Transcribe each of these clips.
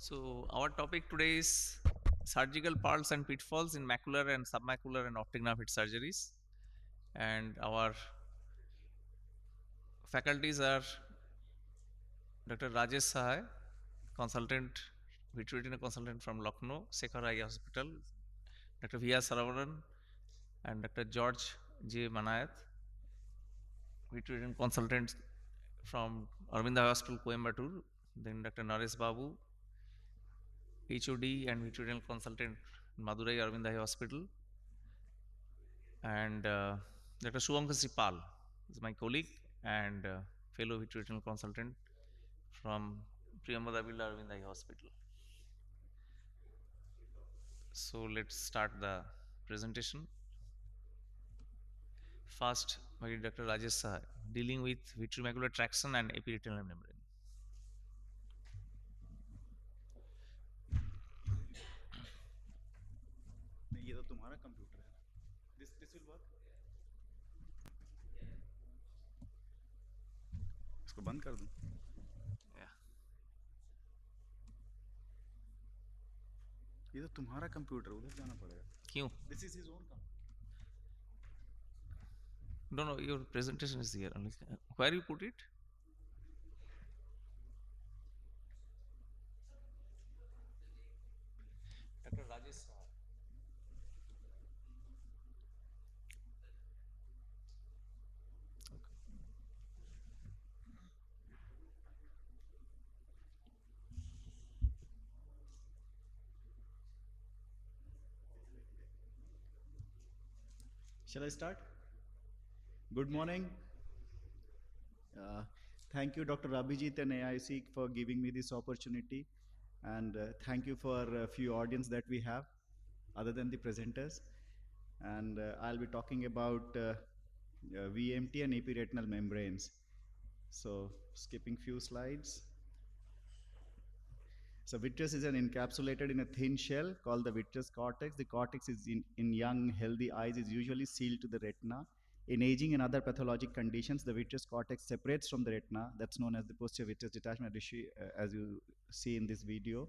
So our topic today is surgical pearls and pitfalls in macular and submacular and optic nerve head surgeries. And our faculties are Dr. Rajesh Sahai, consultant, vitreoretinal consultant from Lucknow, Sekhar Eye Hospital, Dr. V.R. Saravanan, and Dr. George J. Manayath, vitreoretinal consultant from Aravind Hospital, Coimbatore, then Dr. Naresh Babu, HOD and vitreoretinal consultant Madurai Aravind Hospital, and uh, Dr. Suvankar Pal is my colleague and uh, fellow vitreoretinal consultant from Priyambada Aravind Eye Hospital. So let's start the presentation. First, dear Dr. Rajesh Sahai, dealing with vitreomacular traction and epiretinal membrane. इसको बंद कर दूँ? ये तो तुम्हारा computer उधर जाना पड़ेगा। क्यों? This is is on don't know your presentation is here only where you put it Shall I start? Good morning. Uh, thank you, Dr. Abhijit and AIC for giving me this opportunity. And uh, thank you for a few audience that we have, other than the presenters. And uh, I'll be talking about uh, uh, VMT and epiretinal membranes. So skipping few slides. So vitreous is an encapsulated in a thin shell called the vitreous cortex. The cortex is in, in young, healthy eyes is usually sealed to the retina. In aging and other pathologic conditions, the vitreous cortex separates from the retina. That's known as the posterior vitreous detachment, as you- see in this video.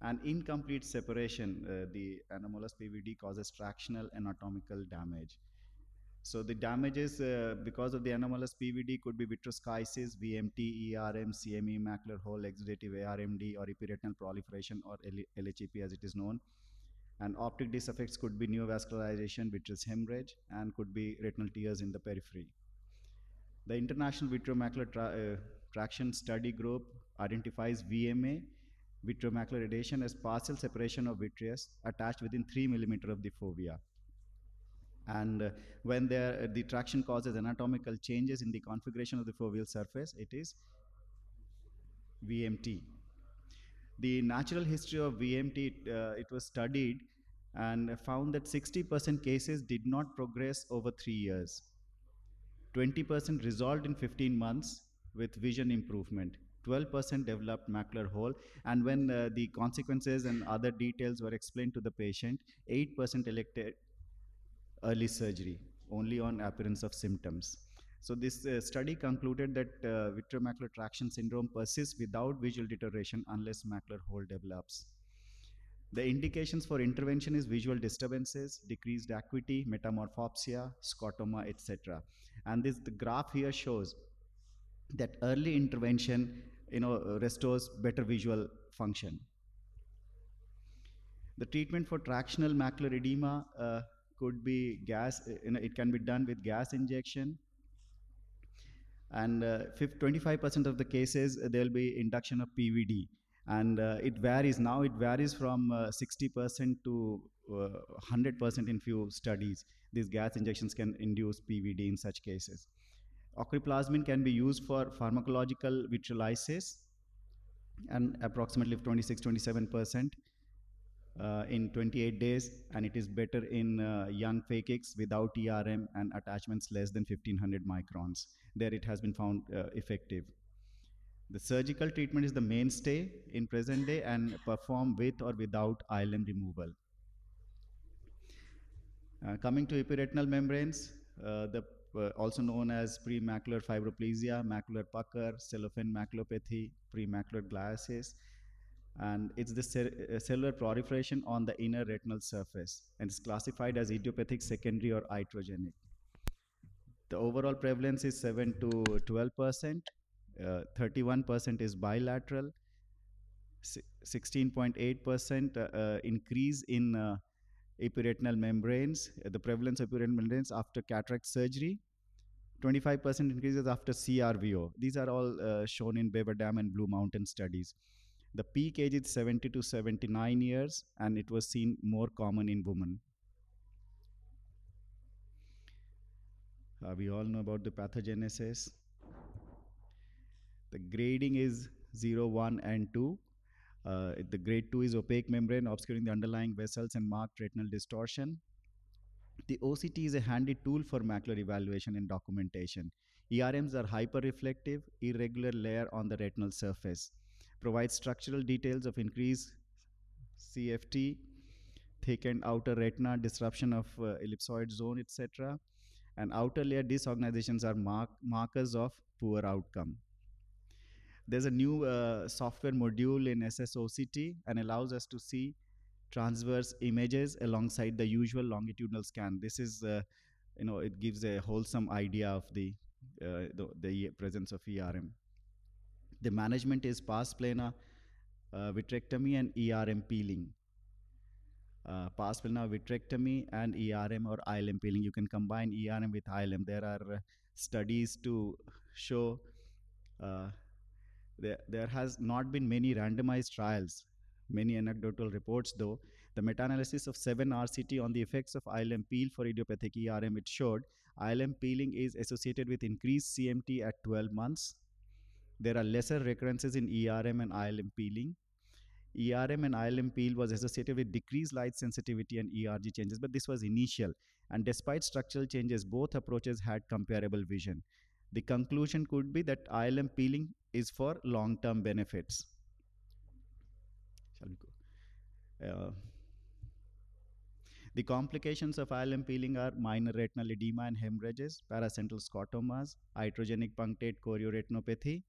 And incomplete separation, uh, the anomalous PVD causes tractional anatomical damage. So the damages uh, because of the anomalous PVD could be vitreoschisis, VMT, ERM, CME, macular hole, exudative ARMD, or epiretinal proliferation, or LHEP as it is known. And optic disc effects could be neovascularization, vitreous hemorrhage, and could be retinal tears in the periphery. The International Vitreomacular Tra- uh, Traction Study Group identifies VMA, vitreomacular adhesion, as partial separation of vitreous attached within 3 millimeter of the fovea and uh, when there, the traction causes anatomical changes in the configuration of the foveal surface, it is VMT. The natural history of VMT, uh, it was studied and found that 60% cases did not progress over three years. 20% resolved in 15 months with vision improvement. 12% developed macular hole, and when uh, the consequences and other details were explained to the patient, 8% elected early surgery only on appearance of symptoms. So this uh, study concluded that uh, vitreomacular traction syndrome persists without visual deterioration unless macular hole develops. The indications for intervention is visual disturbances, decreased acuity, metamorphopsia, scotoma, etc. And this the graph here shows that early intervention, you know, restores better visual function. The treatment for tractional macular edema uh, could be gas, uh, you know, it can be done with gas injection. And uh, 25% of the cases, uh, there will be induction of PVD. And uh, it varies, now it varies from uh, 60% to uh, 100% in few studies. These gas injections can induce PVD in such cases. Ocriplasmin can be used for pharmacological vitreolysis and approximately 26 27% uh, in 28 days, and it is better in uh, young phakics without ERM and attachments less than 1500 microns. There it has been found uh, effective. The surgical treatment is the mainstay in present day and performed with or without ILM removal. Uh, coming to epiretinal membranes, uh, the uh, also known as premacular fibroplasia, macular pucker, cellophane maculopathy, premacular gliosis, and it's the uh, cellular proliferation on the inner retinal surface and it's classified as idiopathic secondary or iatrogenic. The overall prevalence is 7 to 12 percent. Uh, 31 percent is bilateral. 16.8 percent uh, uh, increase in uh, epiretinal membranes. uh, the prevalence of epiretinal membranes after cataract surgery. 25% increases after CRVO. These are all uh, shown in Beaver Dam and Blue Mountain studies. The peak age is 70 to 79 years, and it was seen more common in women. Uh, we all know about the pathogenesis. The grading is 0, 1, and 2. Uh, the grade 2 is opaque membrane obscuring the underlying vessels and marked retinal distortion. The OCT is a handy tool for macular evaluation and documentation. ERMs are hyperreflective, irregular layer on the retinal surface. Provide structural details of increased CFT, thickened outer retina, disruption of uh, ellipsoid zone, etc. And outer layer disorganizations are mark- markers of poor outcome. There's a new uh, software module in SSOCT and allows us to see transverse images alongside the usual longitudinal scan. This is, uh, you know, it gives a wholesome idea of the, uh, the, the presence of ERM. The management is pars plana uh, vitrectomy and ERM peeling. Uh, pars plana vitrectomy and ERM or ILM peeling. You can combine ERM with ILM. There are uh, studies to show uh, there, there has not been many randomized trials many anecdotal reports though the meta-analysis of 7 rct on the effects of ilm peel for idiopathic erm it showed ilm peeling is associated with increased cmt at 12 months there are lesser recurrences in erm and ilm peeling erm and ilm peel was associated with decreased light sensitivity and erg changes but this was initial and despite structural changes both approaches had comparable vision the conclusion could be that ilm peeling is for long term benefits shall we go? Uh, the complications of ILM peeling are minor retinal edema and hemorrhages, paracentral scotomas, iatrogenic punctate chorioretinopathy.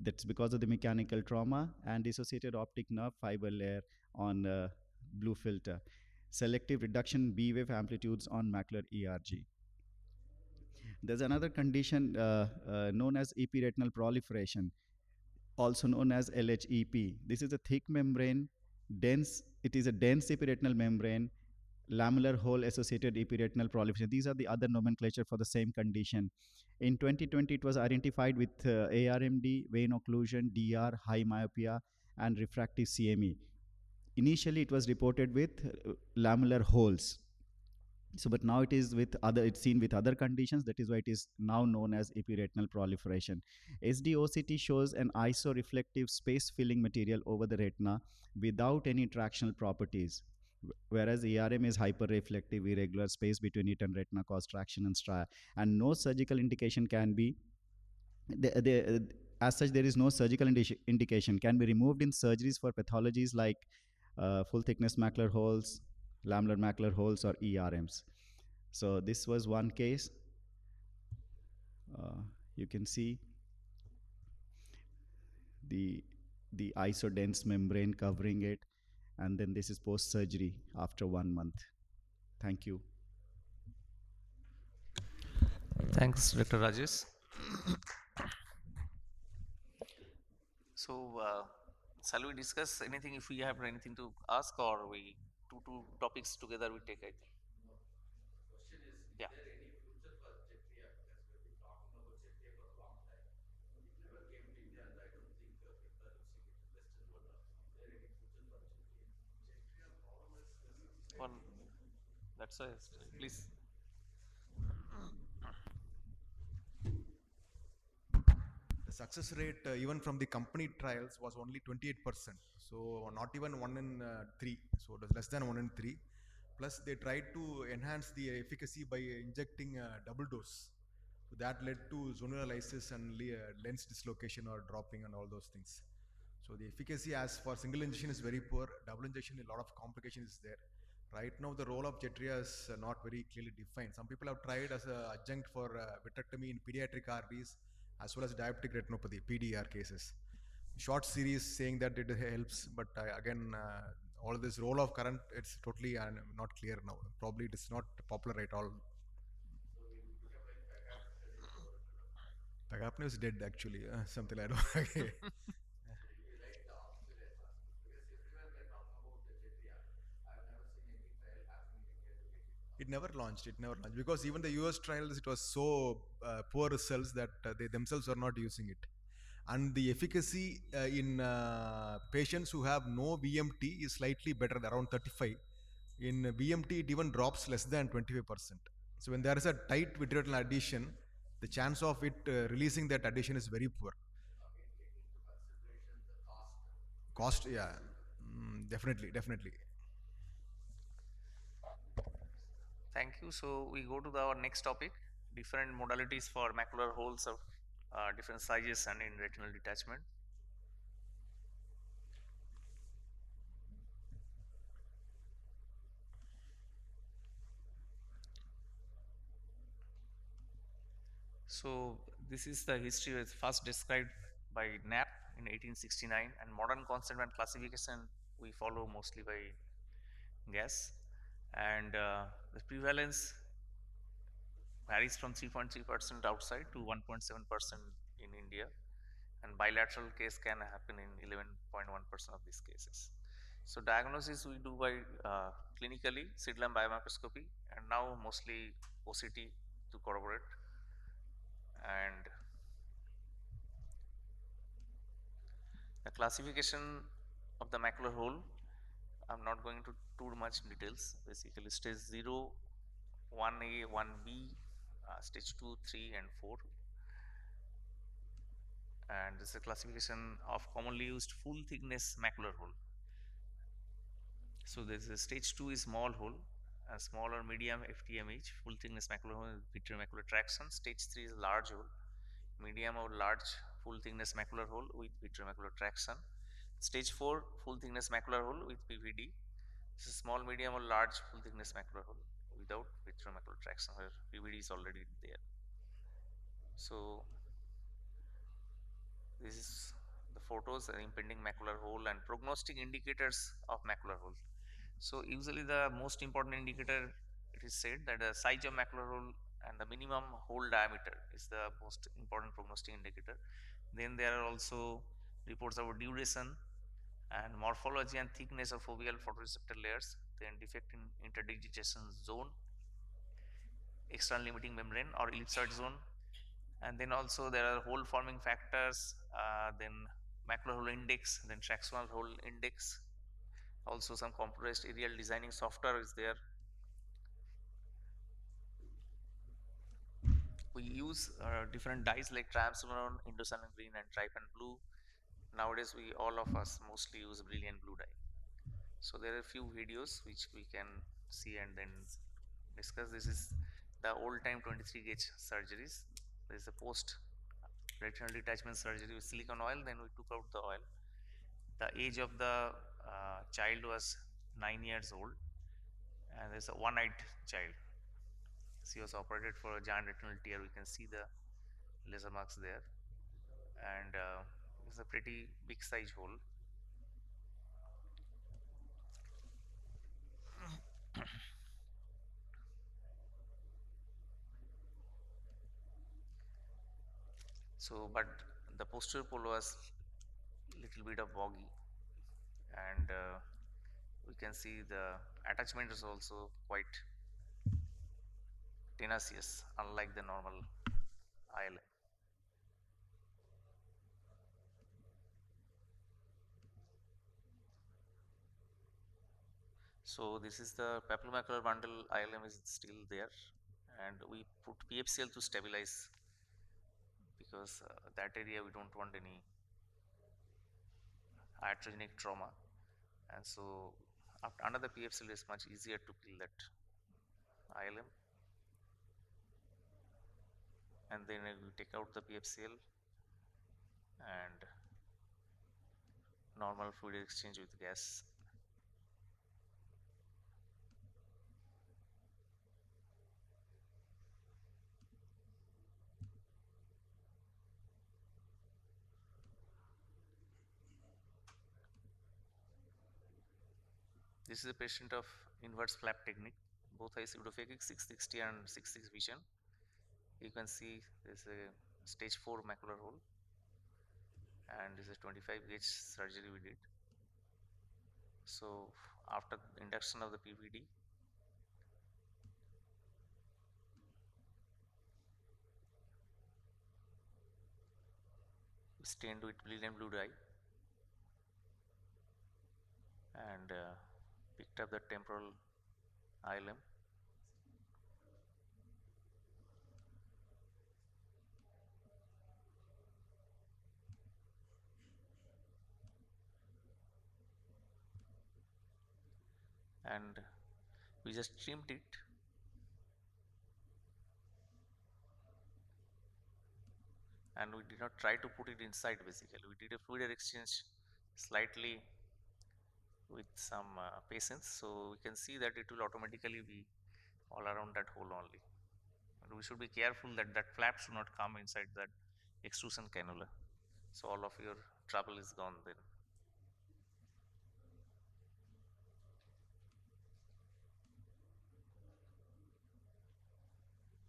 That's because of the mechanical trauma and dissociated optic nerve fiber layer on uh, blue filter. Selective reduction B wave amplitudes on macular ERG. There's another condition uh, uh, known as epiretinal proliferation also known as LHEP. This is a thick membrane, dense, it is a dense epiretinal membrane, lamellar hole associated epiretinal proliferation. These are the other nomenclature for the same condition. In 2020, it was identified with uh, ARMD, vein occlusion, DR, high myopia, and refractive CME. Initially, it was reported with uh, lamellar holes. So, but now it is with other, it's seen with other conditions. That is why it is now known as epiretinal proliferation. SDOCT shows an isoreflective space filling material over the retina without any tractional properties. Wh- Whereas ERM is hyperreflective, irregular space between it and retina cause traction and stria, and no surgical indication can be. The, the, uh, as such, there is no surgical indi- indication can be removed in surgeries for pathologies like uh, full thickness macular holes, lamellar macular holes, or ERMs. So this was one case. Uh, you can see the the isodense membrane covering it, and then this is post surgery after one month. Thank you. Thanks, Dr. Rajesh. so, uh, shall we discuss anything if we have anything to ask, or we two two topics together we take it? Yeah. One, that's why, please. The success rate, uh, even from the company trials, was only 28%. So not even one in uh, three. So it was less than one in three. Plus, they tried to enhance the efficacy by injecting a double dose. So that led to zonal lysis and uh, lens dislocation or dropping and all those things. So the efficacy as for single injection is very poor. Double injection, a lot of complications is there. Right now, the role of Jetrea is uh, not very clearly defined. Some people have tried as a adjunct for uh, vitrectomy in pediatric RVs as well as diabetic retinopathy (PDR) cases. short series saying that it helps, but uh, again, all this role of current, it's totally not clear now. Probably it is not popular at all. Pagapne is dead actually, uh, something like that. it never launched it never launched. Because even the us trials it was so uh, poor results that uh, they themselves are not using it. And the efficacy uh, in uh, patients who have no vmt is slightly better around 35 in vmt it even drops less than 25% so when there is a tight vitreoretinal adhesion the chance of it uh, releasing that adhesion is very poor. Cost yeah. Mm, definitely definitely Thank you. So we go to the, our next topic, different modalities for macular holes of uh, different sizes and in retinal detachment. So this is the history was first described by Knapp in 1869 and modern concept and classification we follow mostly by Gass and uh, the prevalence varies from 3.3 percent outside to 1.7 percent in India and bilateral case can happen in 11.1 percent of these cases. So diagnosis we do by uh, clinically slit lamp biomicroscopy and now mostly OCT to corroborate and the classification of the macular hole I'm not going to too much details. Basically stage 0 1a 1b uh, stage 2 3 and 4 and this is a classification of commonly used full thickness macular hole. So this is stage 2 is small hole a small or medium FTMH full thickness macular hole vitreomacular traction. Stage 3 is large hole medium or large full thickness macular hole with vitreomacular traction Stage 4 full thickness macular hole with PVD. This is small, medium or large full thickness macular hole without vitreomacular traction where PVD is already there. So this is the photos the impending macular hole and prognostic indicators of macular hole. So usually the most important indicator it is said that the size of macular hole and the minimum hole diameter is the most important prognostic indicator. Then there are also reports about duration and morphology and thickness of foveal photoreceptor layers, then defect in interdigitation zone, external limiting membrane or ellipsoid zone, and then also there are hole forming factors, uh, then macular hole index, then tractional hole index, also some computerized aerial designing software is there. We use uh, different dyes like triamcinolone, indocyanine green and trypan blue nowadays we all of us mostly use brilliant blue dye. So there are a few videos which we can see and then discuss. This is the old time 23 gauge surgeries. There is a post retinal detachment surgery with silicone oil then we took out the oil. The age of the uh, child was 9 years old and there's a one-eyed child. She was operated for a giant retinal tear. We can see the laser marks there. And uh, is a pretty big size hole. so, but the posterior pole was little bit of boggy and uh, we can see the attachment is also quite tenacious unlike the normal ILM. So this is the papillomacular bundle ILM is still there and we put PFCL to stabilize because uh, that area we don't want any iatrogenic trauma. And so the PFCL is much easier to peel that ILM and then we take out the PFCL and normal fluid exchange with gas This is a patient of inverse flap technique, both high pseudophakic 660 and 66 vision. You can see there's a stage 4 macular hole and this is 25 gauge surgery we did. So after induction of the PVD, stained with and blue dye and uh, picked up the temporal ILM. And we just trimmed it and we did not try to put it inside basically we did a fluid exchange slightly with some uh, patience so we can see that it will automatically be all around that hole only. And we should be careful that that flap should not come inside that extrusion cannula. So all of your trouble is gone then.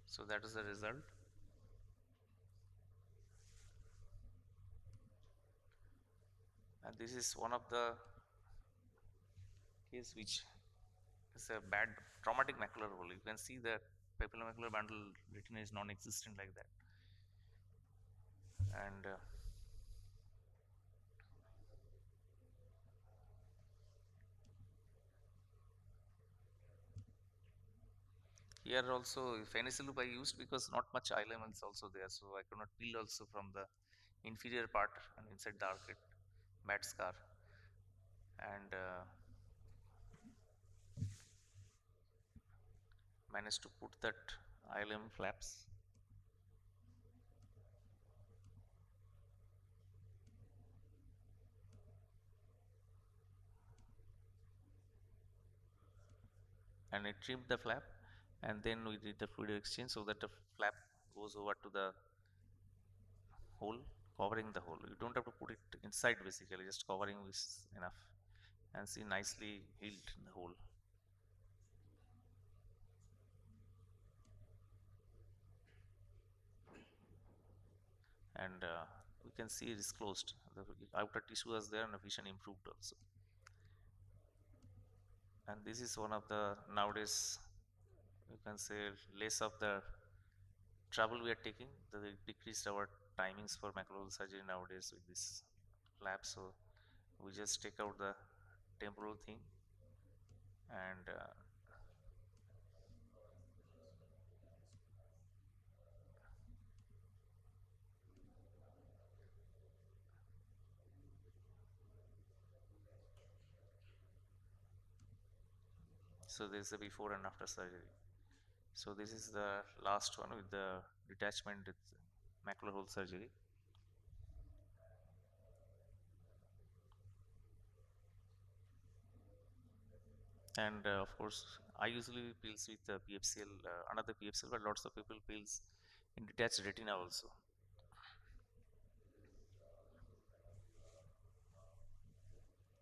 So that is the result. And this is one of the case which is a bad traumatic macular hole. You can see the papillomacular bundle retina is non-existent like that. And uh, here also Finesse loop I used because not much lemon is also there, so I could not peel also from the inferior part and inside the arcade bad scar and uh, managed to put that ILM flaps. And it trimmed the flap and then we did the fluid exchange so that the flap goes over to the hole covering the hole. You don't have to put it inside basically just covering is enough and see nicely healed the hole and uh, we can see it is closed. The outer tissue was there and the vision improved also. And this is one of the nowadays you can say less of the trouble we are taking. The decreased our timings for macular surgery nowadays with this flap so we just take out the temporal thing and uh, so this is the before and after surgery. So this is the last one with the detachment with macular hole surgery. And uh, of course I usually peels with the PFCL uh, another PFCL but lots of people peels in detached retina also.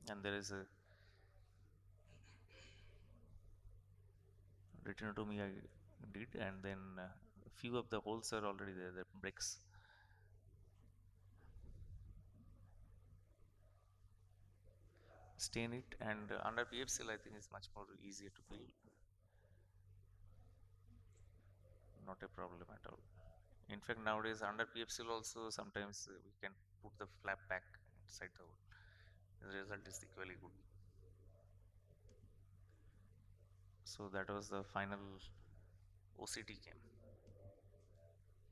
And there is a retinotomy I did and then uh, few of the holes are already there the bricks. Stain it and uh, under PFCL I think is much more easier to peel. Not a problem at all. In fact nowadays under PFCL also sometimes uh, we can put the flap back inside the hole. The result is equally good so that was the final OCT game.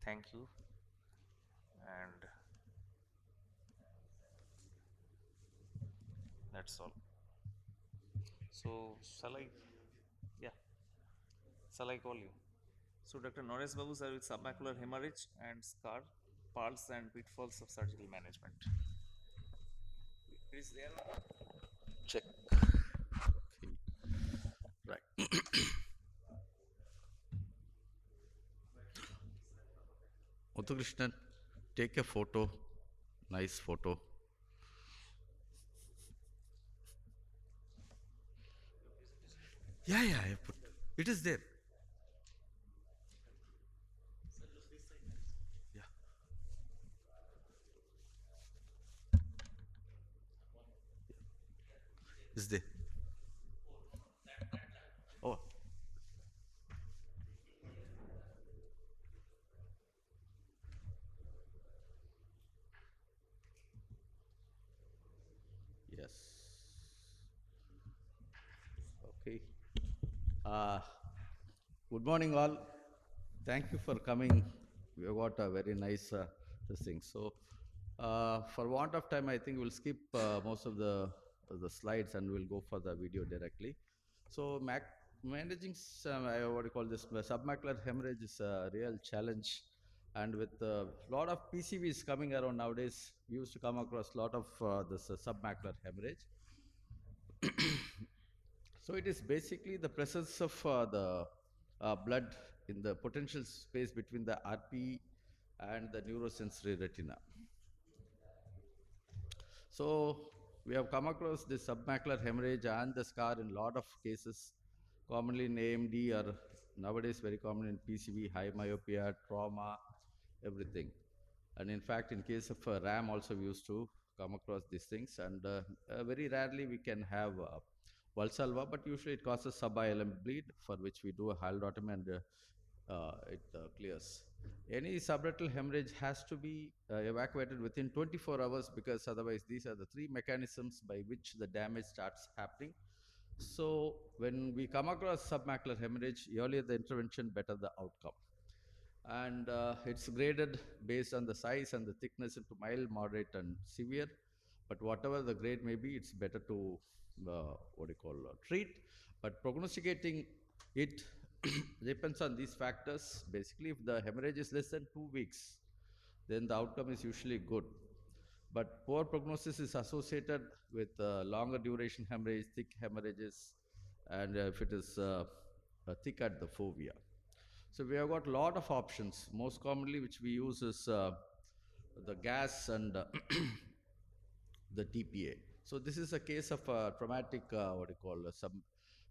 thank you. And that's all. So shall I yeah. Shall I call you? So Dr. Naresh Babu sir with submacular hemorrhage and scar pearls and pitfalls of surgical management. Is there. Check Muthukrishnan, take a photo, nice photo. Yeah, yeah, I put. It is there. Yeah. Is there? Oh. Yes. Okay. Uh, good morning, all. Thank you for coming. We have got a very nice uh, this thing. So, uh, for want of time, I think we'll skip uh, most of the the slides and we'll go for the video directly. So, mac managing I what do you call this submacular hemorrhage is a real challenge. And with a lot of PCVs coming around nowadays, we used to come across a lot of uh, this uh, submacular hemorrhage. So it is basically the presence of uh, the uh, blood in the potential space between the RP and the neurosensory retina. So we have come across this submacular hemorrhage and the scar in lot of cases, commonly in AMD or nowadays very common in PCV, high myopia, trauma, everything. And in fact, in case of uh, RAM also we used to come across these things and uh, uh, very rarely we can have uh, Valsalva, but usually it causes sub-ILM bleed for which we do a hyalotomy and uh, uh, it uh, clears. Any subretinal hemorrhage has to be uh, evacuated within 24 hours because otherwise these are the three mechanisms by which the damage starts happening. So when we come across submacular hemorrhage, earlier the intervention, better the outcome. And uh, it's graded based on the size and the thickness into mild, moderate, and severe. But whatever the grade may be, it's better to uh, what do you call uh, treat. But prognosticating it depends on these factors. Basically, if the hemorrhage is less than two weeks, then the outcome is usually good. But poor prognosis is associated with uh, longer duration hemorrhage, thick hemorrhages, and uh, if it is uh, uh, thick at the fovea. So we have got a lot of options. Most commonly, which we use is the gas and the TPA. So this is a case of a traumatic, uh, what do you call, a sub,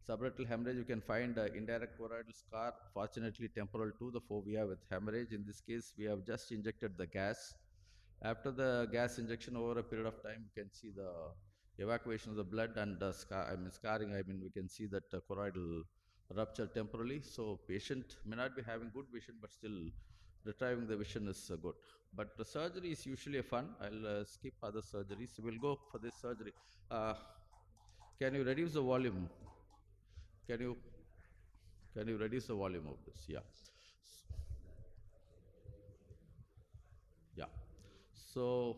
subretinal hemorrhage. You can find uh, indirect choroidal scar, fortunately temporal to the fovea with hemorrhage. In this case, we have just injected the gas. After the gas injection over a period of time, you can see the evacuation of the blood and scar, I mean scarring, I mean we can see that uh, choroidal rupture temporally. So patient may not be having good vision, but still retrieving the vision is uh, good. But the surgery is usually fun. I'll uh, skip other surgeries. We'll go for this surgery. Uh, can you reduce the volume? Can you can you reduce the volume of this? Yeah. Yeah. So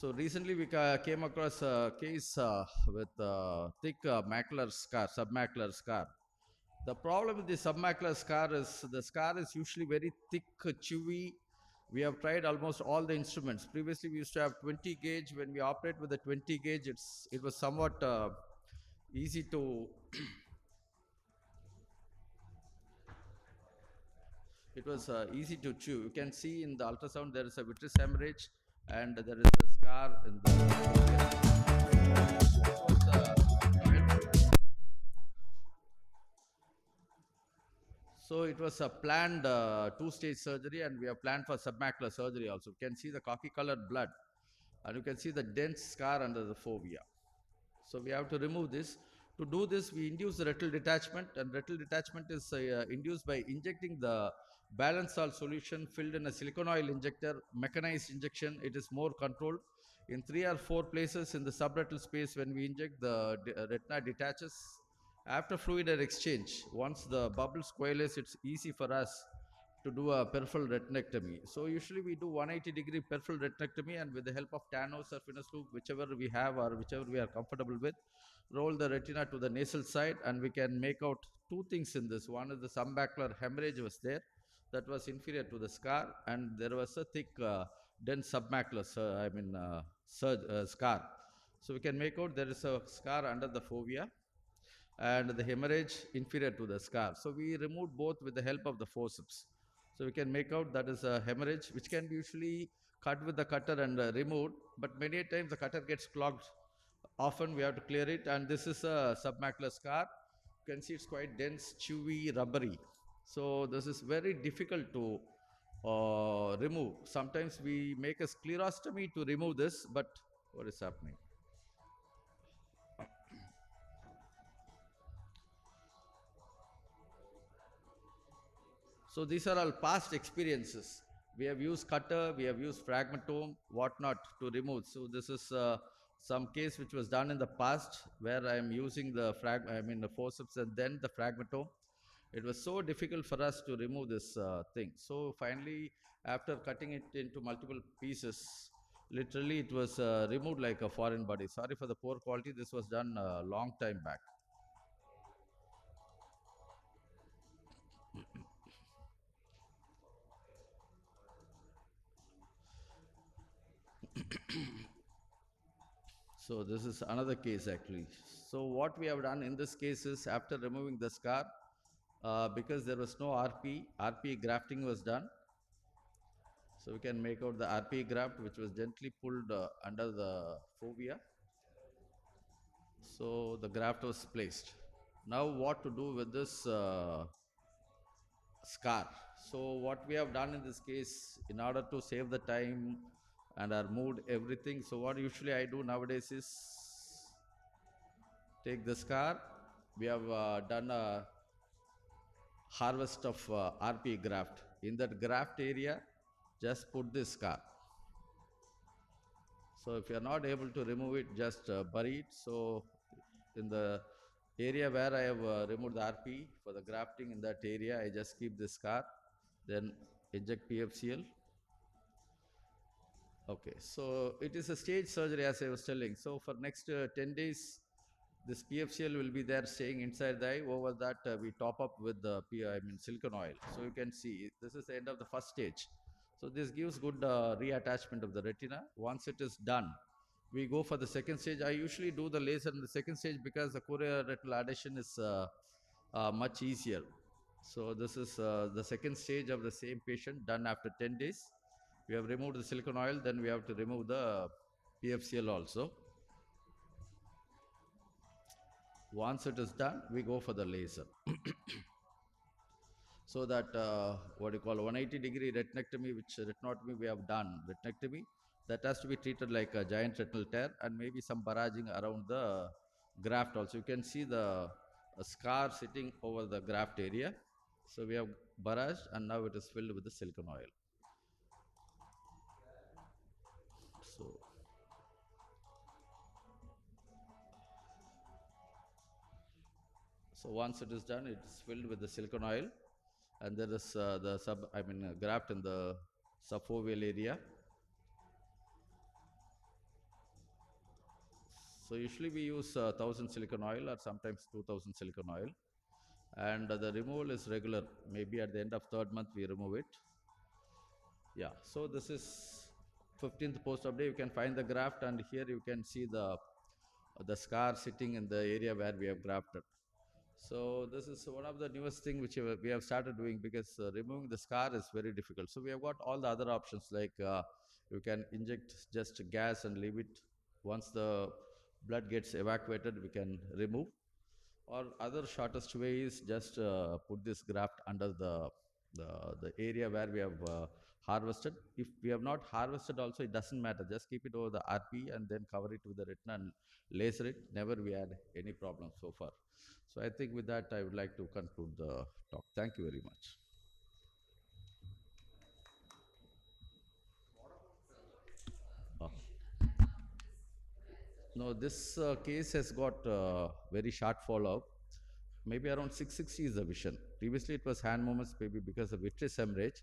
so recently we ca- came across a case uh, with uh, thick uh, macular scar, submacular scar. The problem with the submacular scar is the scar is usually very thick, chewy. We have tried almost all the instruments. Previously, we used to have 20 gauge. When we operate with the 20 gauge, it's it was somewhat uh, easy to. it was uh, easy to chew. You can see in the ultrasound there is a vitreous hemorrhage and there is a scar in the. So it was a planned uh, two-stage surgery, and we have planned for submacular surgery also. You can see the coffee-colored blood, and you can see the dense scar under the fovea. So we have to remove this. To do this, we induce the retinal detachment, and retinal detachment is uh, induced by injecting the balanced salt solution filled in a silicone oil injector, mechanized injection. It is more controlled. In three or four places in the subretinal space, when we inject, the retina detaches. After fluid air exchange, once the bubbles coalesce, it's easy for us to do a peripheral retinectomy. So usually we do 180 degree peripheral retinectomy and with the help of Tanos or Finos tube, whichever we have or whichever we are comfortable with, roll the retina to the nasal side and we can make out two things in this. One is the submacular hemorrhage was there that was inferior to the scar and there was a thick uh, dense submacular, sur- I mean uh, surg- uh, scar. So we can make out there is a scar under the fovea and the hemorrhage inferior to the scar. So we removed both with the help of the forceps. So we can make out that is a hemorrhage which can be usually cut with the cutter and uh, removed, but many times the cutter gets clogged Often we have to clear it, and this is a submacular scar. You can see it's quite dense, chewy, rubbery. So this is very difficult to uh, remove. Sometimes we make a sclerostomy to remove this, but what is happening? So these are all past experiences. We have used cutter, we have used fragmentome, whatnot to remove. So this is uh, some case which was done in the past where I am using the frag, I mean the forceps and then the fragmentome. It was so difficult for us to remove this uh, thing. So finally, after cutting it into multiple pieces, literally it was uh, removed like a foreign body. Sorry for the poor quality. This was done a long time back. So this is another case actually. So what we have done in this case is after removing the scar, uh, because there was no RP, RP grafting was done. So we can make out the RP graft which was gently pulled uh, under the fovea. So the graft was placed. Now what to do with this uh, scar? So what we have done in this case in order to save the time and are moved everything. So what usually I do nowadays is take this scar. We have uh, done a harvest of uh, RP graft. In that graft area, just put this scar. So if you are not able to remove it, just uh, bury it. So in the area where I have uh, removed the RP for the grafting in that area, I just keep this scar, then inject PFCL Okay, so it is a stage surgery as I was telling. So for next uh, 10 days, this PFCL will be there staying inside the eye. Over that, uh, we top up with the P I mean silicone oil. So you can see this is the end of the first stage. So this gives good uh, reattachment of the retina. Once it is done, we go for the second stage. I usually do the laser in the second stage because the chorioretinal retinal adhesion is uh, uh, much easier. So this is uh, the second stage of the same patient done after 10 days we have removed the silicone oil then we have to remove the PFCL also. Once it is done we go for the laser. So that uh, what you call 180 degree retinectomy which retinotomy we have done retinectomy that has to be treated like a giant retinal tear and maybe some barraging around the graft also. You can see the scar sitting over the graft area. So we have barraged and now it is filled with the silicone oil so once it is done it is filled with the silicone oil. And there is uh, the sub i mean uh, graft in the subfoveal area. So usually we use uh, 1000 silicone oil or sometimes 2000 silicone oil. And uh, the removal is regular. Maybe at the end of third month we remove it. Yeah. So this is 15th post op day, you can find the graft and here you can see the, the scar sitting in the area where we have grafted. So this is one of the newest thing which we have started doing because uh, removing the scar is very difficult. So we have got all the other options like uh, you can inject just gas and leave it. Once the blood gets evacuated, we can remove. Or other shortest way is just uh, put this graft under the, the, the area where we have uh, harvested. If we have not harvested also, it doesn't matter. Just keep it over the RP and then cover it with the retina and laser it. Never we had any problem so far. So I think with that, I would like to conclude the talk. Thank you very much. Oh. No, this uh, case has got uh, very short follow-up. Maybe around 660 is the vision. Previously, it was hand movements, maybe because of vitreous hemorrhage.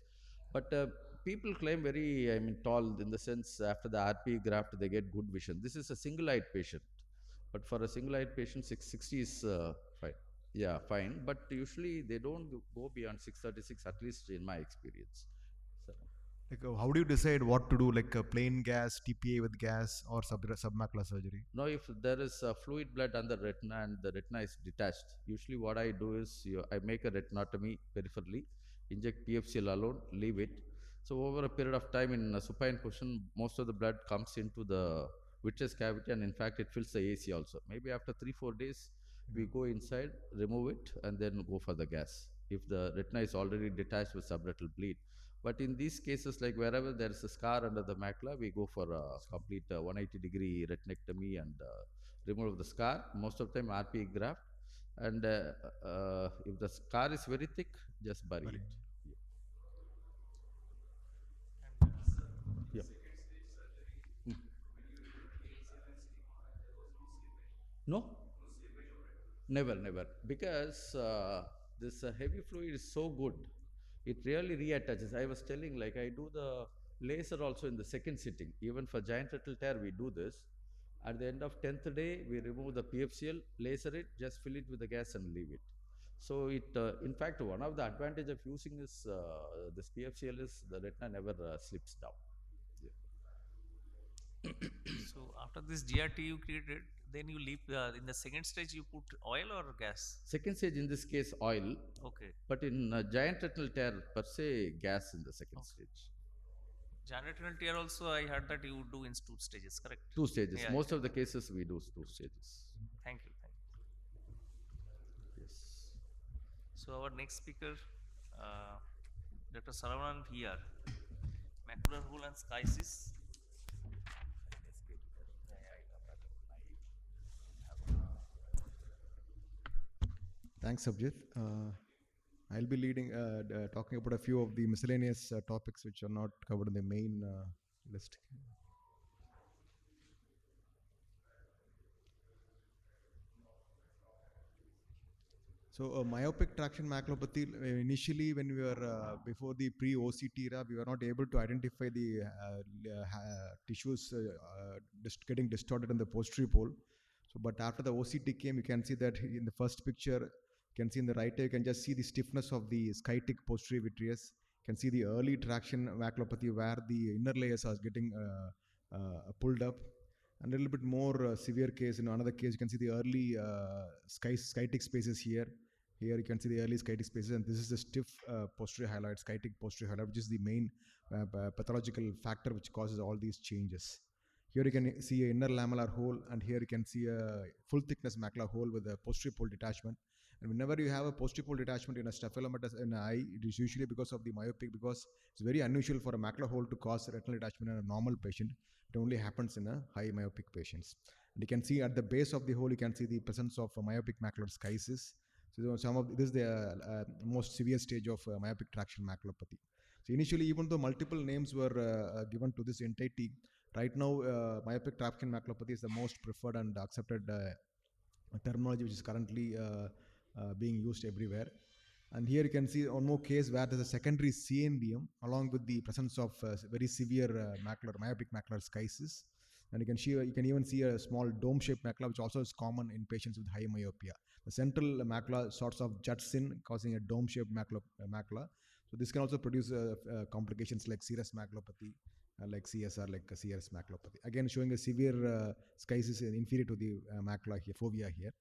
But uh, people claim very, I mean, tall in the sense after the RP graft, they get good vision. This is a single-eyed patient. But for a single-eyed patient, 660 is uh, fine. Yeah, fine. But usually they don't go beyond 636, at least in my experience. So. Like, uh, how do you decide what to do, like a plain gas, TPA with gas, or sub submacular surgery? No, if there is a fluid blood on the retina and the retina is detached, usually what I do is you, I make a retinotomy peripherally, inject PFCL alone, leave it, so over a period of time in a supine position, most of the blood comes into the vitreous cavity, and in fact, it fills the AC also. Maybe after three, four days, we go inside, remove it, and then go for the gas. If the retina is already detached with subretinal bleed. But in these cases, like wherever there is a scar under the macula, we go for a complete uh, 180 degree retinectomy and uh, remove the scar. Most of the time, RPE graft. And uh, uh, if the scar is very thick, just bury Bury. it. Yeah. Mm. No? Never, never. Because uh, this uh, heavy fluid is so good, it really reattaches. I was telling, like, I do the laser also in the second sitting. Even for giant retinal tear, we do this. At the end of 10th day, we remove the PFCL, laser it, just fill it with the gas and leave it. So it, uh, in fact, one of the advantage of using this, uh, this PFCL is the retina never uh, slips down. So after this GRT you created, then you leave uh, in the second stage you put oil or gas? Second stage, in this case, oil, Okay. but in uh, giant retinal tear, per se, gas in the second Okay. stage. Generational tear also I heard that you do in two stages, correct? Two stages. Yeah, Most of the cases we do two stages. Thank you. Thank you. Yes. So our next speaker, uh, Dr. Saravanan VR, macular hole and schisis. Thanks, Abhijit. Uh, I'll be leading, uh, uh, talking about a few of the miscellaneous uh, topics which are not covered in the main uh, list. So, uh, myopic traction maculopathy, initially when we were before the pre-OCT era, we were not able to identify the tissues getting distorted in the posterior pole. So, but after the OCT came, you can see that in the first picture, can see in the right eye, you can just see the stiffness of the skytic posterior vitreous. You can see the early traction maculopathy where the inner layers are getting uh, uh, pulled up. And a little bit more uh, severe case, in another case, you can see the early uh, skytic spaces here. Here you can see the early skytic spaces, and this is the stiff uh, posterior hyaloid, skytic posterior hyaloid, which is the main uh, pathological factor which causes all these changes. Here you can see a inner lamellar hole, and here you can see a full thickness macular hole with a posterior pole detachment. And whenever you have a posterior pole detachment in a staphylomatous in an eye, it is usually because of the myopic, because it's very unusual for a macular hole to cause retinal detachment in a normal patient. It only happens in a high myopic patients. And you can see at the base of the hole, you can see the presence of myopic macular schisis. So some of this is the uh, most severe stage of uh, myopic traction maculopathy. So initially, even though multiple names were uh, uh, given to this entity, right now uh, myopic traction maculopathy is the most preferred and accepted uh, terminology which is currently uh, being used everywhere. And here you can see one more case where there's a secondary CNVM along with the presence of uh, very severe uh, macular myopic macular schisis. And you can see you can even see a small dome-shaped macula, which also is common in patients with high myopia. The central macula sorts of juts in, causing a dome-shaped macula. uh, macula. So this can also produce uh, complications like serous maculopathy, uh, like CSR, like uh, CRS maculopathy. Again, showing a severe uh, inferior to the uh, macula here, fovea here.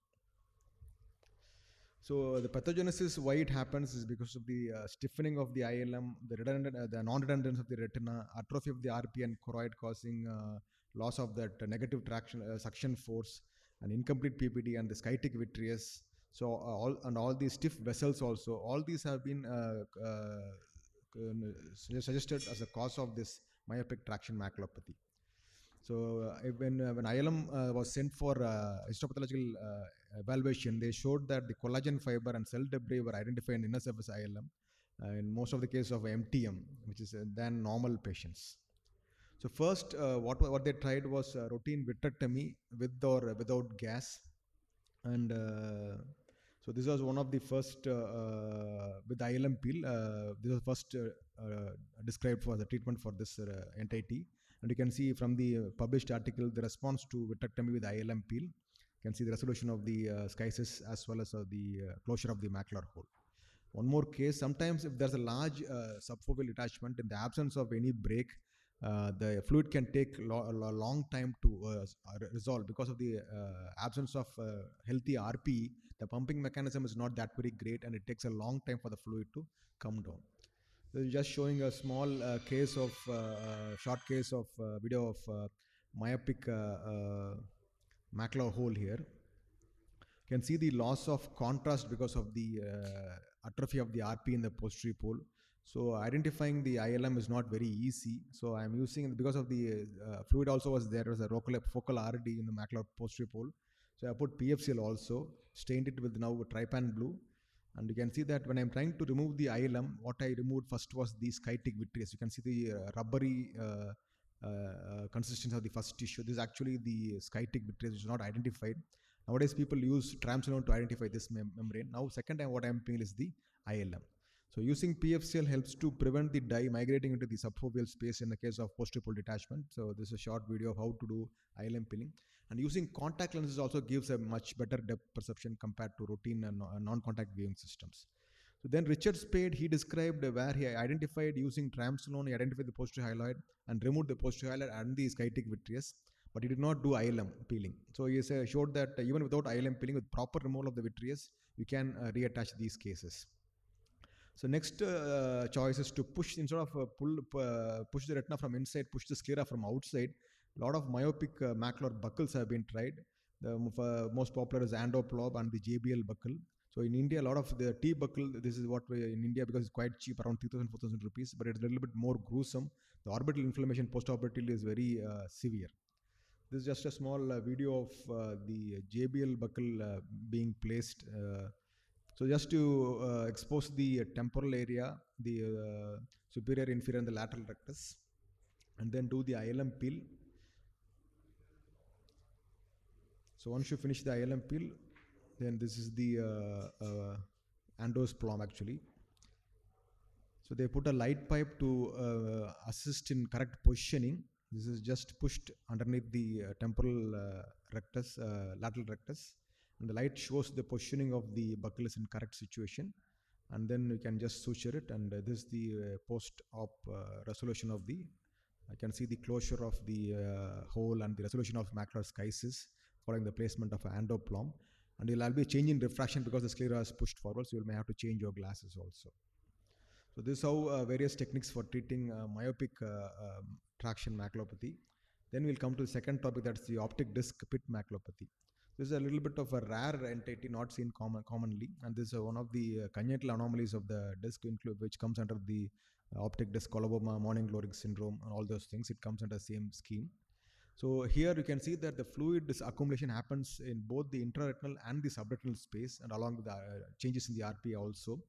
So the pathogenesis, why it happens is because of the uh, stiffening of the ILM, the redundant, uh, the non-redundance of the retina, atrophy of the RP and choroid causing uh, loss of that negative traction uh, suction force, and incomplete PPD and the skytic vitreous. So uh, all and all these stiff vessels also, all these have been uh, suggested as a cause of this myopic traction maculopathy. So uh, when uh, when ILM uh, was sent for histopathological evaluation, they showed that the collagen fiber and cell debris were identified in inner surface ILM uh, in most of the cases of MTM, which is uh, than normal patients. So first, uh, what what they tried was uh, routine vitrectomy with or without gas, and so this was one of the first with ILM peel. This was first described for the treatment for this entity. And you can see from the published article the response to vitrectomy with ILM peel. Can see the resolution of the uh, as well as uh, the uh, closure of the macular hole. One more case, sometimes if there's a large uh, subfoveal detachment in the absence of any break, uh, the fluid can take a lo- long time to resolve because of the absence of healthy RP. The pumping mechanism is not that very great, and it takes a long time for the fluid to come down. This is just showing a small uh, case of uh, uh, short case of video of myopic macular hole here. You can see the loss of contrast because of the uh, atrophy of the RP in the posterior pole. So identifying the ILM is not very easy. So I'm using because of the uh, fluid also was there, was a focal, RD in the macular posterior pole. So I put PFCL also, stained it with now trypan blue. And you can see that when I'm trying to remove the ILM, what I removed first was the skytic vitreous. You can see the uh, rubbery uh, Uh, uh, consistency of the first tissue. This is actually the skytic vitreous, which is not identified. Nowadays, people use triamcinolone to identify this mem membrane. Now, second time what I'm doing is the ILM. So using PFCL helps to prevent the dye migrating into the subfoveal space in the case of posterior detachment. So this is a short video of how to do ILM peeling. And using contact lenses also gives a much better depth perception compared to routine and non-contact viewing systems. So then Richard Spaide, he described where he identified using triamcinolone, he identified the posterior hyaloid and removed the posterior hyaloid and the skytic vitreous, but he did not do ILM peeling. So he showed that even without ILM peeling, with proper removal of the vitreous, you can uh, reattach these cases. So next uh, choice is to push instead of uh, pull uh, push the retina from inside, push the sclera from outside. A lot of myopic uh, macular buckles have been tried. The uh, most popular is Ando plombe and the JBL buckle. So in India, a lot of the T buckle, this is what we in India because it's quite cheap, around 3,000, 4,000 rupees, but it's a little bit more gruesome. The orbital inflammation post-operatively is very uh, severe. This is just a small video of the JBL buckle being placed so just to uh, expose the uh, temporal area, the uh, superior, inferior and the lateral rectus and then do the ILM peel. So once you finish the ILM peel, then this is the uh, uh, actually. So they put a light pipe to uh, assist in correct positioning. This is just pushed underneath the temporal rectus, lateral rectus and the light shows the positioning of the buckle is in correct situation and then you can just suture it and uh, this is the uh, post-op uh, resolution of the I can see the closure of the uh, hole and the resolution of macular schisis following the placement of an Ando plombe and you'll be a change in refraction because the sclera is pushed forward so you may have to change your glasses also. So this is how uh, various techniques for treating uh, myopic um, traction maculopathy. Then we'll come to the second topic that's the optic disc pit maculopathy. This is a little bit of a rare entity not seen common, commonly and this is one of the uh, congenital anomalies of the disc which comes under the uh, optic disc coloboma, morning glory syndrome and all those things. It comes under the same scheme. So here you can see that the fluid accumulation happens in both the intraretinal and the subretinal space and along with the uh, changes in the RP also.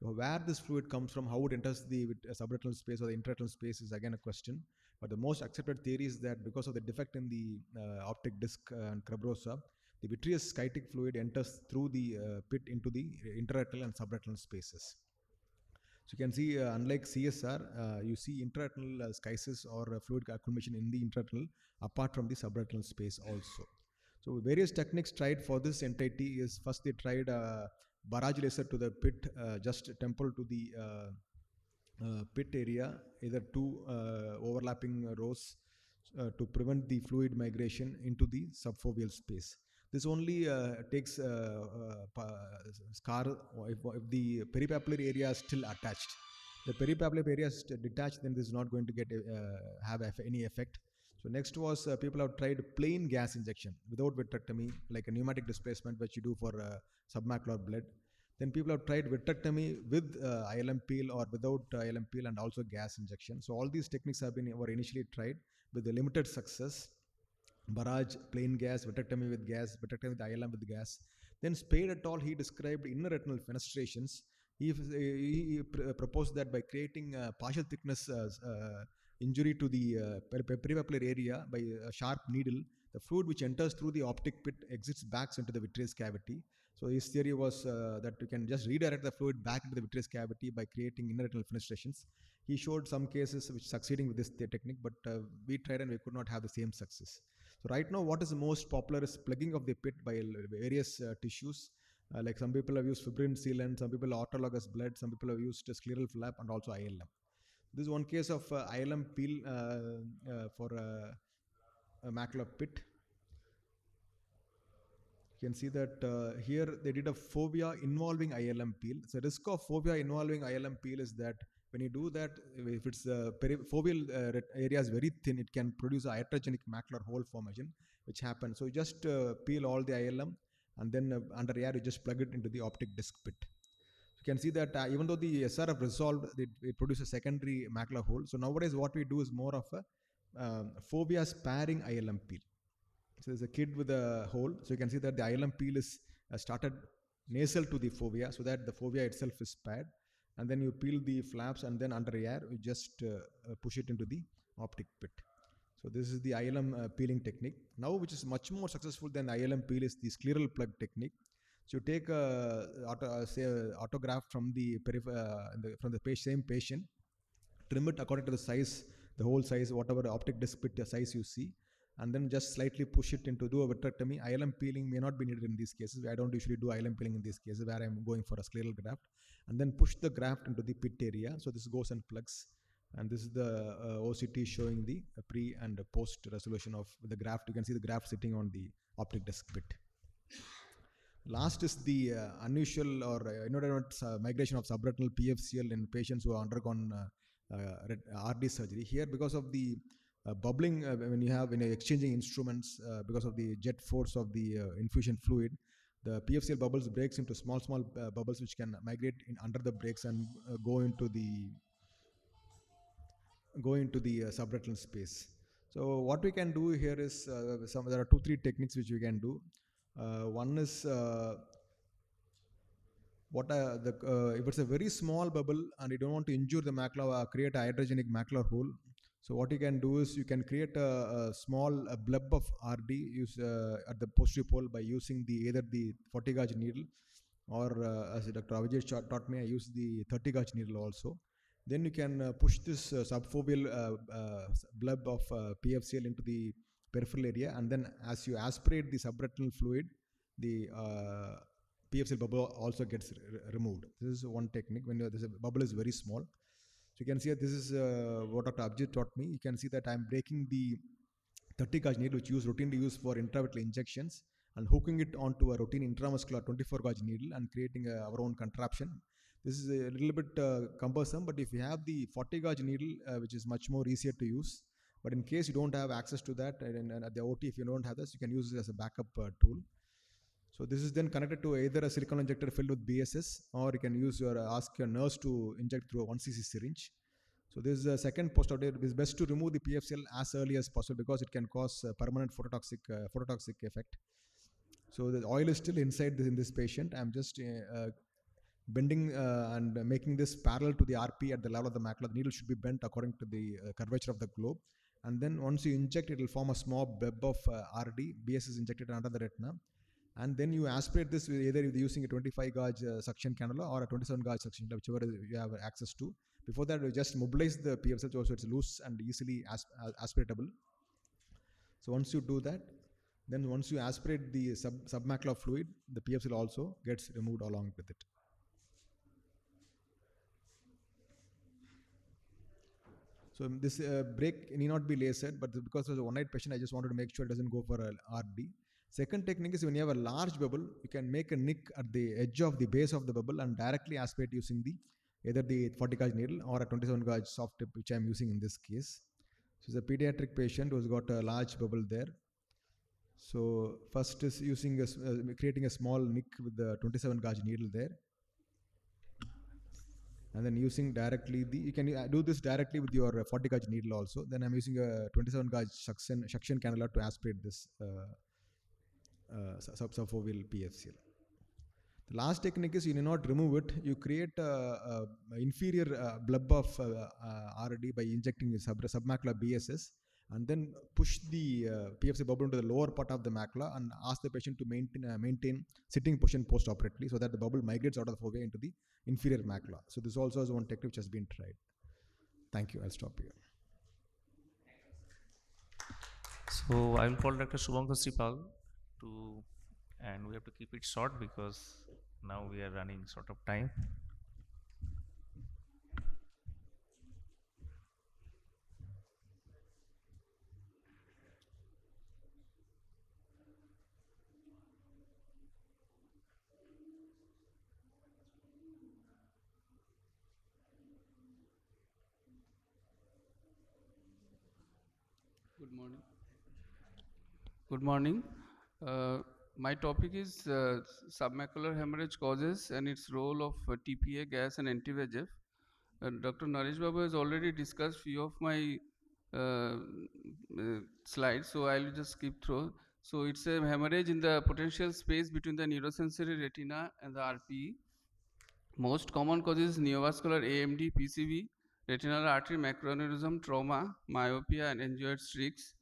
So where this fluid comes from, how it enters the uh, subretinal space or the intraretinal space is again a question. But the most accepted theory is that because of the defect in the uh, optic disc uh, and cribrosa, the vitreous skytic fluid enters through the uh, pit into the intraretinal and subretinal spaces. So you can see, uh, unlike CSR, uh, you see intraretinal uh, or uh, fluid accumulation in the intraretinal apart from the subretinal space also. So various techniques tried for this entity is first they tried uh, barrage laser to the pit, uh, just temporal to the pit area, either two overlapping rows to prevent the fluid migration into the subfoveal space. This only uh, takes uh, uh, scar if, if the peripapillary area is still attached. The peripapillary area is detached, then this is not going to get have any effect. So next was uh, people have tried plain gas injection without vitrectomy, like a pneumatic displacement, which you do for uh, submacular blood. Then people have tried vitrectomy with uh, ILM peel or without ILM peel and also gas injection. So all these techniques have been were initially tried with a limited success barrage, plain gas, vitrectomy with gas, vitrectomy with ILM with gas. Then Spaide et al. he described inner retinal fenestrations. He, he, he proposed that by creating partial thickness uh, uh, injury to the uh, peripapillary area by a sharp needle, the fluid which enters through the optic pit exits back into the vitreous cavity. So his theory was uh, that you can just redirect the fluid back into the vitreous cavity by creating inner retinal fenestrations. He showed some cases which succeeding with this technique, but uh, we tried and we could not have the same success. So right now, what is most popular is plugging of the pit by various uh, tissues. Uh, like some people have used fibrin sealant, some people autologous blood, some people have used scleral flap and also ILM. This is one case of uh, ILM peel uh, uh, for a macular pit. You can see that uh, here they did a fovea involving ILM peel. So risk of fovea involving ILM peel is that When you do that, if it's uh, perifoveal uh, area is very thin, it can produce a iatrogenic macular hole formation, which happens. So you just uh, peel all the ILM and then uh, under air you just plug it into the optic disc pit. You can see that uh, even though the SRF resolved, it, it produces a secondary macular hole. So nowadays what we do is more of a um, fovea sparing ILM peel. So there's a kid with a hole. So you can see that the ILM peel is uh, started nasal to the fovea so that the fovea itself is spared. And then you peel the flaps and then under air, you just uh, uh, push it into the optic pit. So this is the ILM uh, peeling technique. Now, which is much more successful than ILM peel is the scleral plug technique. So you take a auto, say a autograph from the, the from the same patient, trim it according to the size, the whole size, whatever optic disc pit size you see, and then just slightly push it into do a vitrectomy. ILM peeling may not be needed in these cases. I don't usually do ILM peeling in these cases where I'm going for a scleral graft, and then push the graft into the pit area. So this goes and plugs. And this is the uh, OCT showing the pre and post resolution of the graft. You can see the graft sitting on the optic disc pit. Last is the uh, unusual or uh, inordinate uh, migration of subretinal PFCL in patients who have undergone uh, uh, RD surgery. Here, because of the bubbling, uh, when you have when you're exchanging instruments, uh, because of the jet force of the uh, infusion fluid, the PFCL bubbles breaks into small, small uh, bubbles which can migrate in under the brakes and uh, go into the go into the uh, subretinal space. So what we can do here is uh, some there are two three techniques which we can do. Uh, one is uh, what uh, the uh, if it's a very small bubble and you don't want to injure the macula, uh, create a iatrogenic macular hole. So what you can do is you can create a, a small a of RD use uh, at the posterior pole by using the either the 40 gauge needle or uh, as Dr. Abhijit taught- me, I use the 30 gauge needle also. Then you can uh, push this uh, subfoveal uh, uh, bleb of uh, PFCL into the peripheral area, and then as you aspirate the subretinal fluid, the PFCL bubble also gets re- re- removed. This is one technique when this bubble is very small. So you can see that this is uh, what Dr. Abhijit taught me. You can see that I'm breaking the 30 gauge needle, which use routinely used for intravitreal injections, and hooking it onto a routine intramuscular 24 gauge needle and creating a, our own contraption. This is a little bit uh, cumbersome, but if you have the 40 gauge needle, uh, which is much more easier to use, but in case you don't have access to that, and, and at the OT, if you don't have this, you can use it as a backup uh, tool. So this is then connected to either a silicone injector filled with BSS, or you can use your ask your nurse to inject through a 1 cc syringe. So this is a second post-operative. It is best to remove the PFCL as early as possible because it can cause permanent phototoxic uh, phototoxic effect. So the oil is still inside this, in this patient. I'm just uh, uh, bending uh, and making this parallel to the RP at the level of the macula. The needle should be bent according to the uh, curvature of the globe. And then once you inject, it will form a small web of uh, RD. BS is injected under the retina. And then you aspirate this with either using a 25 gauge uh, suction cannula or a 27 gauge suction cannula, whichever you have access to. Before that, you just mobilize the PFCL so it's loose and easily asp- uh, aspiratable. So once you do that, then once you aspirate the sub submacular fluid, the PFCL also gets removed along with it. So this uh, break need not be lasered, but because of the one night patient, I just wanted to make sure it doesn't go for a RD. Second technique is when you have a large bubble, you can make a nick at the edge of the base of the bubble and directly aspirate using the either the 40 gauge needle or a 27 gauge soft tip, which I'm using in this case. So it's a pediatric patient who's got a large bubble there. So first is using a, uh, creating a small nick with the 27 gauge needle there. And then using directly the, you can uh, do this directly with your uh, 40 gauge needle also. Then I'm using a 27 gauge suction, suction cannula to aspirate this uh, uh, su- sub subfoveal PFCL. The last technique is you need not remove it. You create a, a inferior uh, bleb of uh, uh, RD by injecting the sub submacular BSS and then push the uh, PFC bubble into the lower part of the macula and ask the patient to maintain uh, maintain sitting position post-operatively so that the bubble migrates out of the fovea into the inferior macula. So this also is one technique which has been tried. Thank you. I'll stop here. So I will call Dr. Shubhankar Sipal to and we have to keep it short because now we are running short of time Good morning. Good morning. Uh, my topic is uh, submacular hemorrhage causes and its role of uh, TPA gas and anti-VEGF. Uh, Dr. Naresh Babu has already discussed few of my uh, slides, so I'll just skip through. So it's a hemorrhage in the potential space between the neurosensory retina and the RPE. Most common causes neovascular AMD, PCV, retinal artery macroaneurysm, trauma, myopia, and angioid streaks.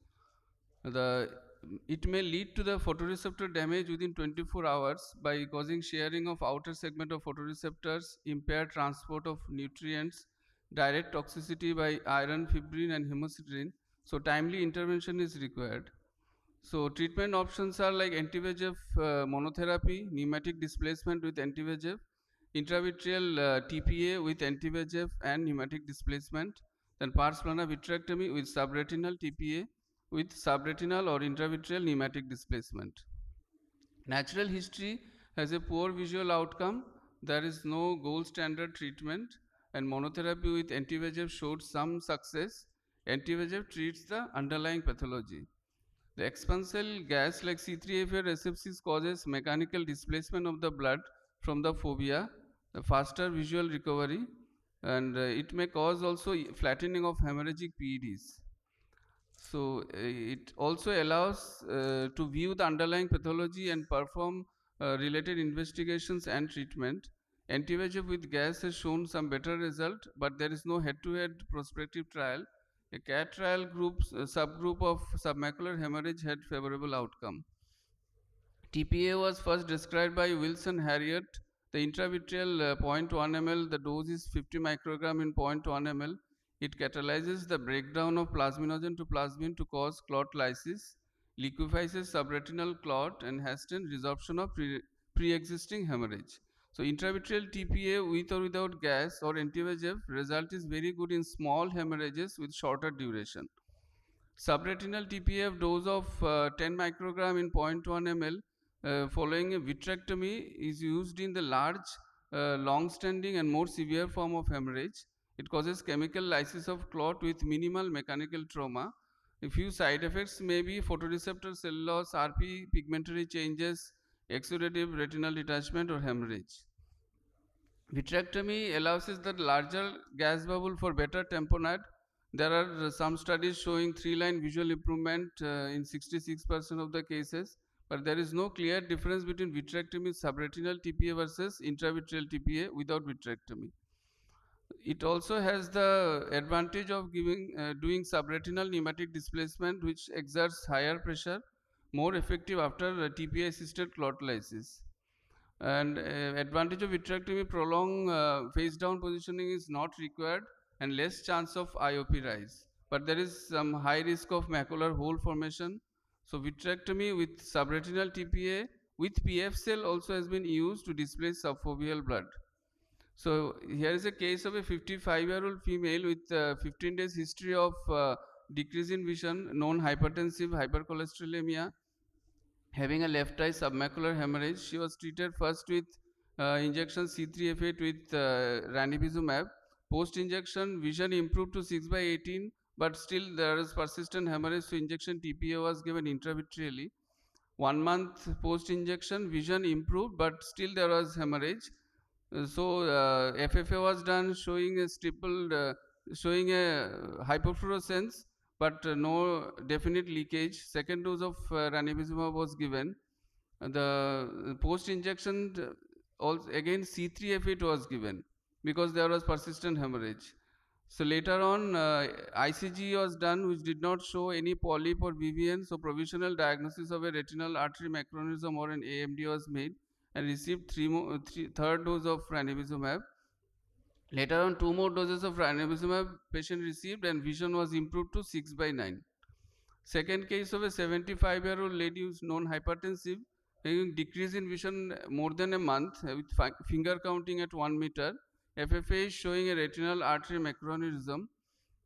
The, it may lead to the photoreceptor damage within 24 hours by causing shearing of outer segment of photoreceptors, impaired transport of nutrients, direct toxicity by iron, fibrin, and hemosiderin. So timely intervention is required. So treatment options are like anti-VEGF uh, monotherapy, pneumatic displacement with anti-VEGF, intravitreal uh, TPA with anti-VEGF and pneumatic displacement, then pars plana vitrectomy with subretinal TPA with subretinal or intravitreal pneumatic displacement. Natural history has a poor visual outcome. There is no gold standard treatment and monotherapy with anti-VEGF showed some success. Anti-VEGF treats the underlying pathology. The expansile gas like C3A4 recepsis causes mechanical displacement of the blood from the fovea, the faster visual recovery, and uh, it may cause also flattening of hemorrhagic PEDs. So uh, it also allows uh, to view the underlying pathology and perform uh, related investigations and treatment. Anti-VEGF with gas has shown some better result, but there is no head-to-head prospective trial. A CATT trial group, subgroup of submacular hemorrhage had favorable outcome. TPA was first described by Wilson Heriot. The intravitreal uh, 0.1 ml, the dose is 50 microgram in 0.1 ml. It catalyzes the breakdown of plasminogen to plasmin to cause clot lysis, liquefies subretinal clot, and hasten resorption of pre- pre-existing hemorrhage. So intravitreal TPA with or without gas or anti-VEGF result is very good in small hemorrhages with shorter duration. Subretinal TPA dose of uh, 10 microgram in 0.1 ml uh, following a vitrectomy is used in the large, uh, long-standing and more severe form of hemorrhage. It causes chemical lysis of clot with minimal mechanical trauma. A few side effects may be photoreceptor cell loss, RP pigmentary changes, exudative retinal detachment or hemorrhage. Vitrectomy allows the larger gas bubble for better tamponade. There are uh, some studies showing three-line visual improvement uh, in 66% of the cases, but there is no clear difference between vitrectomy subretinal TPA versus intravitreal TPA without vitrectomy. It also has the advantage of giving uh, doing subretinal pneumatic displacement, which exerts higher pressure, more effective after TPA assisted clot lysis. And uh, advantage of vitrectomy, prolonged uh, face down positioning is not required and less chance of IOP rise. But there is some high risk of macular hole formation. So vitrectomy with subretinal TPA with PFCL also has been used to displace subfoveal blood. So here is a case of a 55 year old female with uh, 15 days history of uh, decrease in vision, known hypertensive hypercholesterolemia, having a left eye submacular hemorrhage. She was treated first with uh, injection C3F8 with uh, ranibizumab. Post injection, vision improved to 6 by 18, but still there is persistent hemorrhage, so injection TPA was given intravitreally. One month post injection, vision improved, but still there was hemorrhage. Uh, so uh, FFA was done showing a stippled, uh, showing a hypofluorescence, but uh, no definite leakage. Second dose of uh, ranibizumab was given. Uh, the post injection also again C3F8 was given because there was persistent hemorrhage. So later on, uh, ICG was done, which did not show any polyp or BVN. So provisional diagnosis of a retinal artery macroaneurysm or an AMD was made and received three more, three, third dose of ranibizumab. Later on, two more doses of ranibizumab patient received and vision was improved to 6 by 9. Second case of a 75 year old lady who's known hypertensive, having decrease in vision more than a month uh, with finger counting at 1 meter. FFA is showing a retinal artery macroaneurysm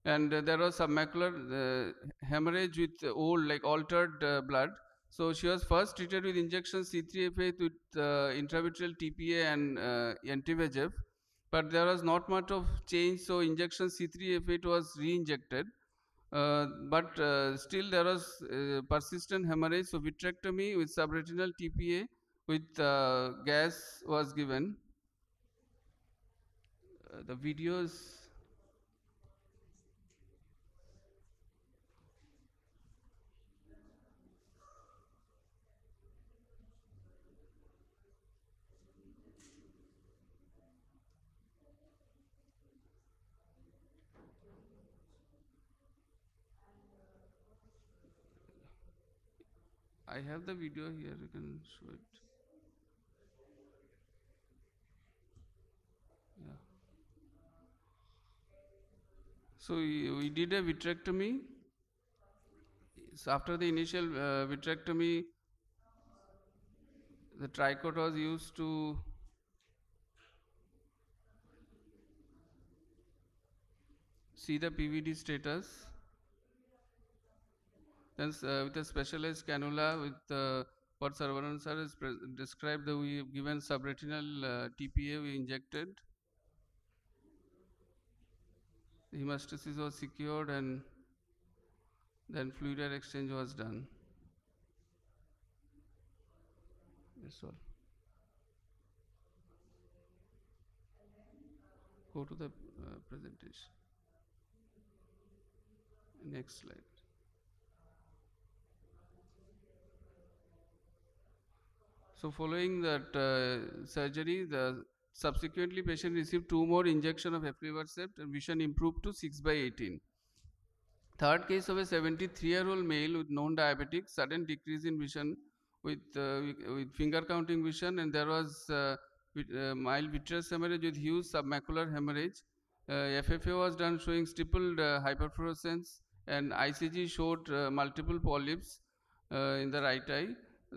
and uh, there was submacular uh, hemorrhage with uh, old like altered uh, blood so she was first treated with injection C3F8 with uh, intravitreal TPA and uh, anti-VEGF, but there was not much of change. So injection C3F8 was re-injected. Uh, but uh, still there was uh, persistent hemorrhage. So vitrectomy with subretinal TPA with uh, gas was given. Uh, the videos. I have the video here, you can show it. Yeah. So we, did a vitrectomy. So after the initial uh, vitrectomy, the tricot was used to see the PVD status. Then uh, with a specialized cannula with uh, Saravanan sir has described, that we given subretinal uh, TPA we injected. The hemostasis was secured and then fluid exchange was done. That's all. Go to the uh, presentation. Next slide. So following that uh, surgery, the subsequently patient received two more injection of aflibercept and vision improved to 6 by 18. Third case of a 73 year old male with known diabetic, sudden decrease in vision with, uh, with, finger counting vision and there was uh, with, uh, mild vitreous hemorrhage with huge submacular hemorrhage. Uh, FFA was done showing stippled uh, hyperfluorescence and ICG showed multiple polyps in the right eye.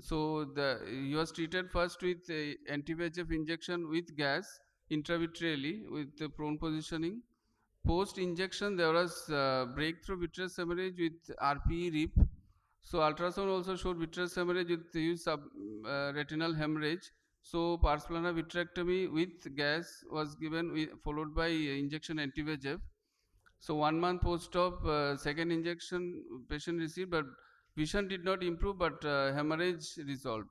So the he was treated first with a anti-VEGF injection with gas intravitreally with the prone positioning. Post injection there was uh, breakthrough vitreous hemorrhage with RPE RIP. So ultrasound also showed vitreous hemorrhage with use of uh, retinal hemorrhage. So pars plana vitrectomy with gas was given with, followed by injection anti-VEGF. So one month post-op, uh, second injection patient received, but vision did not improve, but uh, hemorrhage resolved.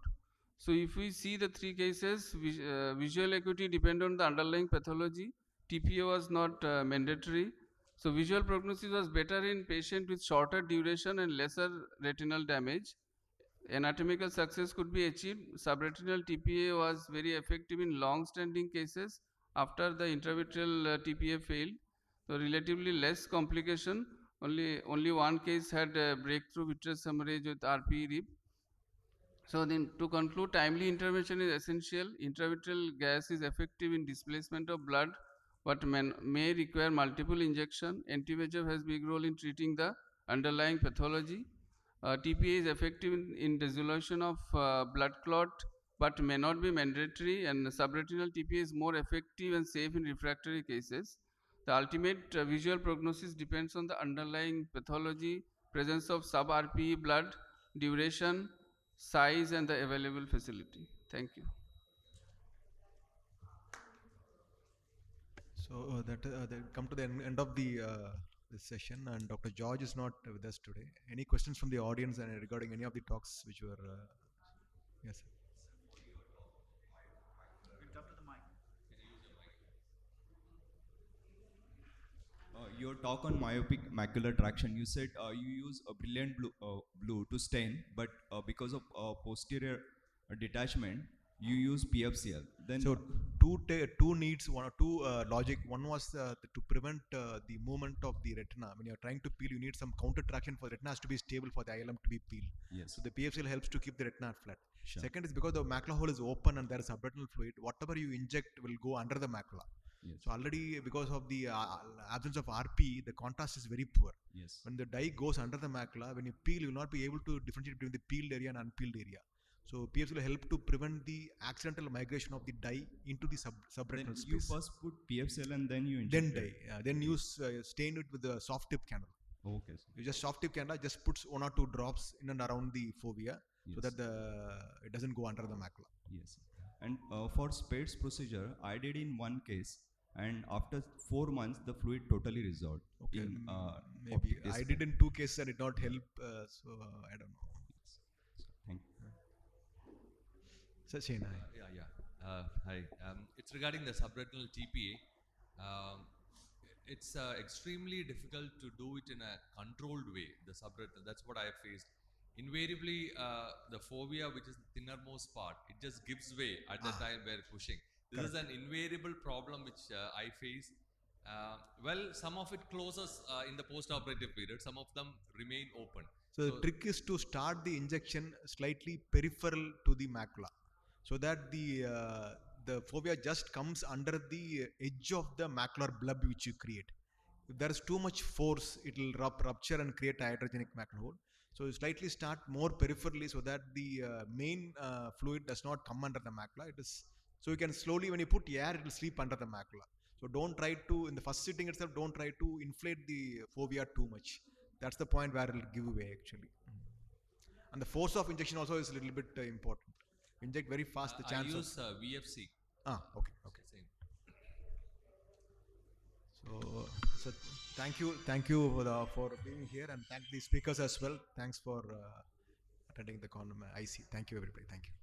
So if we see the three cases, uh, visual acuity depend on the underlying pathology. TPA was not uh, mandatory. So visual prognosis was better in patient with shorter duration and lesser retinal damage. Anatomical success could be achieved. Subretinal TPA was very effective in long-standing cases after the intravitreal TPA failed. So relatively less complication. Only only one case had breakthrough vitreous hemorrhage with RPE RIP. So then to conclude, timely intervention is essential. Intravitreal gas is effective in displacement of blood, but man, may require multiple injection. Anti-VEGF has big role in treating the underlying pathology. Uh, TPA is effective in, in dissolution of uh, blood clot, but may not be mandatory. And subretinal TPA is more effective and safe in refractory cases. The ultimate uh, visual prognosis depends on the underlying pathology, presence of sub-RPE blood, duration, size and the available facility. Thank you. So uh, that uh, that come to the end of the uh, session, and Dr. George is not with us today. Any questions from the audience and regarding any of the talks which were? Uh, yes. Sir. Uh, your talk on myopic macular traction, you said uh, you use a brilliant blue, uh, blue to stain, but uh, because of uh, posterior uh, detachment, you use PFCL. Then So two ta- two needs one or two uh, logic. One was uh, to prevent uh, the movement of the retina. When you're trying to peel, you need some counter traction for the retina has to be stable for the ILM to be peeled. yes, So the PFCL helps to keep the retina flat. sure. Second is because the macula hole is open and there is subretinal fluid. Whatever you inject will go under the macula. Yes. So already because of the uh, absence of RP, the contrast is very poor. yes. When the dye goes under the macula, when you peel, you will not be able to differentiate between the peeled area and unpeeled area. So PFC will help to prevent the accidental migration of the dye into the sub subretinal you first put PFCL and then you Then dye, yeah, then use uh, stain it with the soft tip candle. Okay. sir. You just soft tip candle just puts one or two drops in and around the fovea so that the it doesn't go under the macula. Yes. And uh, for Spaide's procedure, I did in one case, and after four months, the fluid totally resolved. Okay, in, mm, uh, maybe optic I did in two cases and it did not help. Uh, so uh, I don't know. Thank you. Sachin, hi. Yeah, yeah. Uh, hi. Um, it's regarding the subretinal TPA. Um, it's uh, extremely difficult to do it in a controlled way, the subretinal. That's what I have faced. Invariably, uh, the fovea, which is the innermost part, it just gives way at the time we're pushing. This is an invariable problem which uh, I face. Uh, well, some of it closes uh, in the post-operative period. Some of them remain open. So, the trick is to start the injection slightly peripheral to the macula, so that the uh, the fovea just comes under the edge of the macular blub which you create. If there is too much force, it will rup- rupture and create a iatrogenic macular hole. So you slightly start more peripherally so that the uh, main uh, fluid does not come under the macula. It is so you can slowly when you put air, it will sleep under the macula. So don't try to in the first sitting itself. Don't try to inflate the fovea too much. That's the point where it will give way actually. And the force of injection also is a little bit uh, important. Inject very fast. The Uh, I chance use of uh, VFC. ah okay okay. Same. So, so thank you, thank you for, the, for being here, and thank the speakers as well. Thanks for uh, attending the con IC. Thank you, everybody. Thank you.